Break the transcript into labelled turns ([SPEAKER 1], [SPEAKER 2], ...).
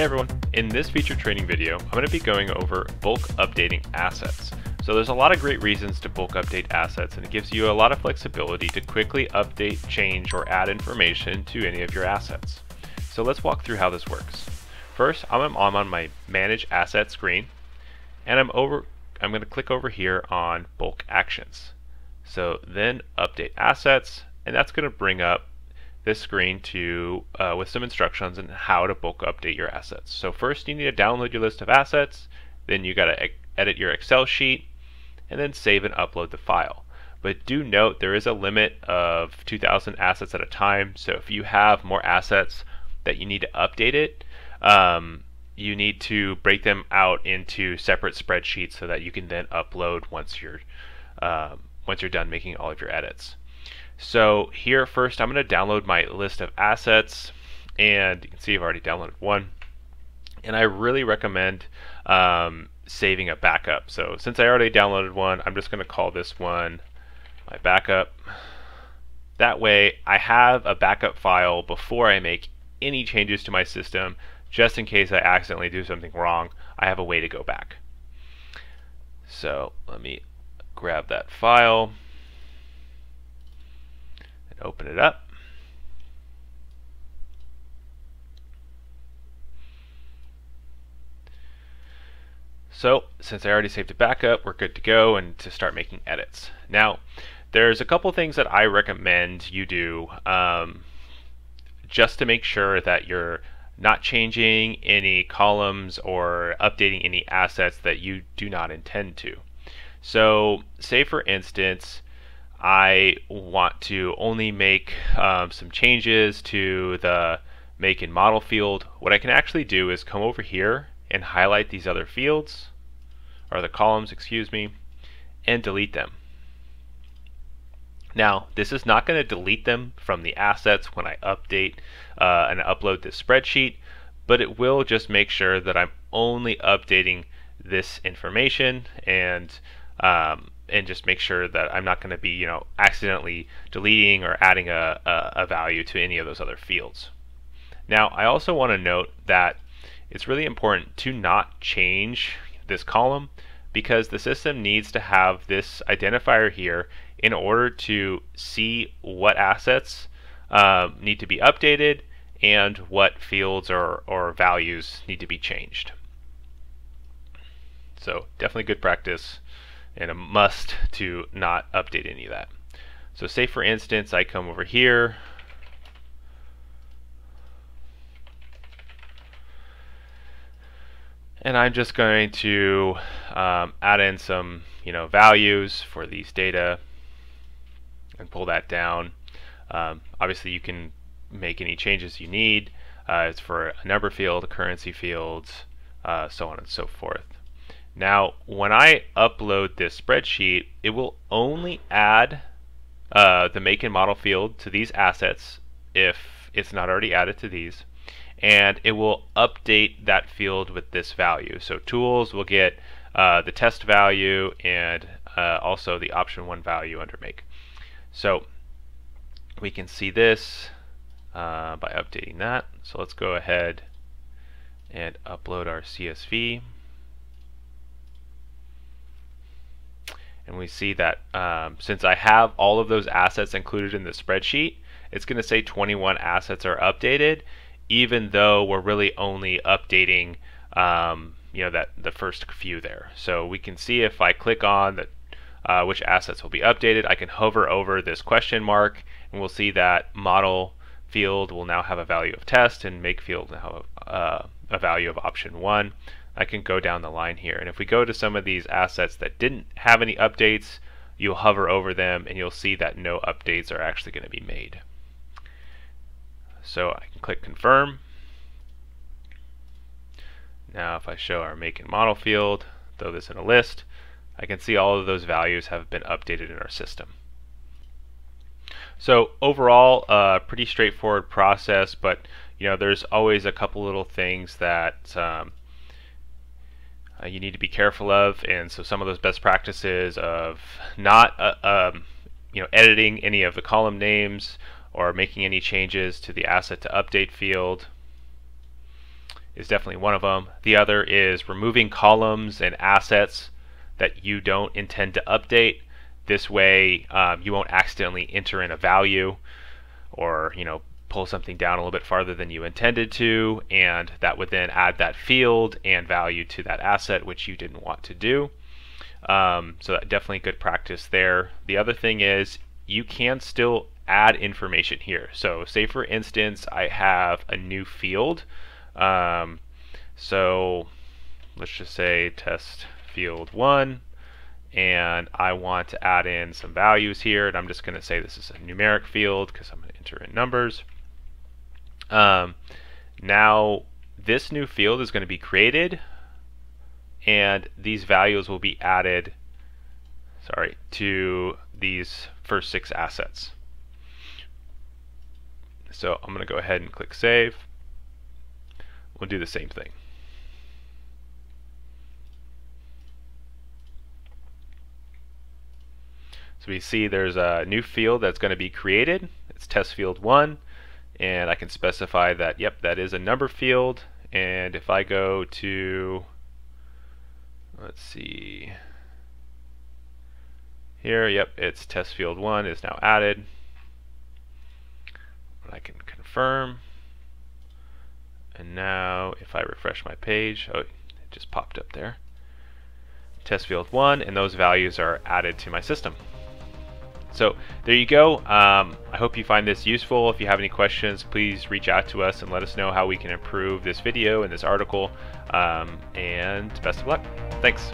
[SPEAKER 1] Hey everyone, in this feature training video, I'm going to be going over bulk updating assets. So there's a lot of great reasons to bulk update assets and it gives you a lot of flexibility to quickly update, change, or add information to any of your assets. So let's walk through how this works. First, I'm on my manage asset screen and I'm over I'm going to click over here on bulk actions. So then update assets and that's going to bring up this screen to uh, with some instructions on how to bulk update your assets. So first you need to download your list of assets, then you got to edit your Excel sheet, and then save and upload the file. But do note there is a limit of 2,000 assets at a time. So if you have more assets that you need to update it, um, you need to break them out into separate spreadsheets so that you can then upload once you're uh, once you're done making all of your edits. So here first I'm going to download my list of assets and you can see I've already downloaded one and I really recommend um, saving a backup. So since I already downloaded one I'm just going to call this one my backup. That way I have a backup file before I make any changes to my system just in case I accidentally do something wrong I have a way to go back. So let me grab that file open it up. So since I already saved a backup, we're good to go and to start making edits. Now, there's a couple things that I recommend you do um, just to make sure that you're not changing any columns or updating any assets that you do not intend to. So say for instance, I want to only make um, some changes to the make and model field, what I can actually do is come over here and highlight these other fields, or the columns, excuse me, and delete them. Now, this is not going to delete them from the assets when I update uh, and upload this spreadsheet, but it will just make sure that I'm only updating this information and um, and just make sure that I'm not going to be, you know, accidentally deleting or adding a, a, a value to any of those other fields. Now, I also want to note that it's really important to not change this column because the system needs to have this identifier here in order to see what assets uh, need to be updated and what fields or, or values need to be changed. So definitely good practice and a must to not update any of that. So say for instance I come over here and I'm just going to um, add in some you know values for these data and pull that down. Um, obviously you can make any changes you need. Uh, it's for a number field, currency fields, uh, so on and so forth. Now, when I upload this spreadsheet, it will only add uh, the make and model field to these assets if it's not already added to these. And it will update that field with this value. So tools will get uh, the test value and uh, also the option one value under make. So we can see this uh, by updating that. So let's go ahead and upload our CSV. And we see that um, since I have all of those assets included in the spreadsheet, it's going to say 21 assets are updated, even though we're really only updating um, you know that the first few there. So we can see if I click on that uh, which assets will be updated, I can hover over this question mark and we'll see that model field will now have a value of test and make field now have uh, a value of option 1. I can go down the line here. And if we go to some of these assets that didn't have any updates, you'll hover over them and you'll see that no updates are actually going to be made. So I can click confirm. Now if I show our make and model field, throw this in a list, I can see all of those values have been updated in our system. So overall, a uh, pretty straightforward process, but you know there's always a couple little things that um, uh, you need to be careful of. And so some of those best practices of not uh, um, you know editing any of the column names or making any changes to the asset to update field is definitely one of them. The other is removing columns and assets that you don't intend to update. This way, um, you won't accidentally enter in a value or you know pull something down a little bit farther than you intended to, and that would then add that field and value to that asset, which you didn't want to do. Um, so that definitely good practice there. The other thing is you can still add information here. So say for instance, I have a new field. Um, so let's just say test field one and I want to add in some values here and I'm just going to say this is a numeric field because I'm going to enter in numbers. Um, now this new field is going to be created and these values will be added sorry to these first six assets. So I'm going to go ahead and click save. We'll do the same thing. So we see there's a new field that's going to be created. It's test field 1 and I can specify that yep that is a number field. And if I go to let's see here yep it's test field 1 is now added. I can confirm. And now if I refresh my page oh it just popped up there. Test field 1 and those values are added to my system so there you go. Um, I hope you find this useful. If you have any questions, please reach out to us and let us know how we can improve this video and this article. Um, and best of luck. Thanks.